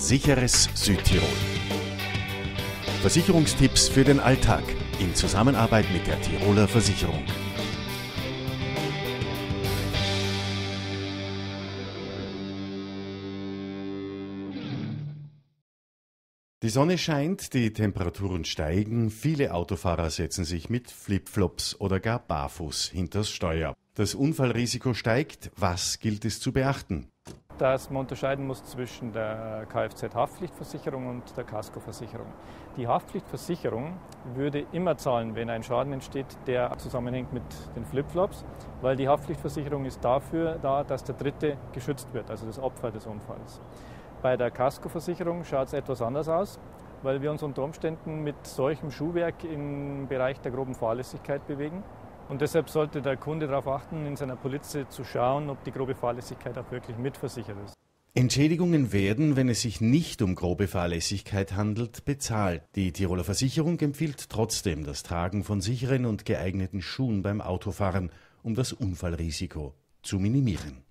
Sicheres Südtirol. Versicherungstipps für den Alltag in Zusammenarbeit mit der Tiroler Versicherung. Die Sonne scheint, die Temperaturen steigen, viele Autofahrer setzen sich mit Flipflops oder gar barfuß hinters Steuer. Das Unfallrisiko steigt, was gilt es zu beachten? Dass man unterscheiden muss zwischen der Kfz-Haftpflichtversicherung und der Kaskoversicherung. Die Haftpflichtversicherung würde immer zahlen, wenn ein Schaden entsteht, der zusammenhängt mit den Flipflops, weil die Haftpflichtversicherung ist dafür da, dass der Dritte geschützt wird, also das Opfer des Unfalls. Bei der Kaskoversicherung schaut es etwas anders aus, weil wir uns unter Umständen mit solchem Schuhwerk im Bereich der groben Fahrlässigkeit bewegen. Und deshalb sollte der Kunde darauf achten, in seiner Polize zu schauen, ob die grobe Fahrlässigkeit auch wirklich mitversichert ist. Entschädigungen werden, wenn es sich nicht um grobe Fahrlässigkeit handelt, bezahlt. Die Tiroler Versicherung empfiehlt trotzdem das Tragen von sicheren und geeigneten Schuhen beim Autofahren, um das Unfallrisiko zu minimieren.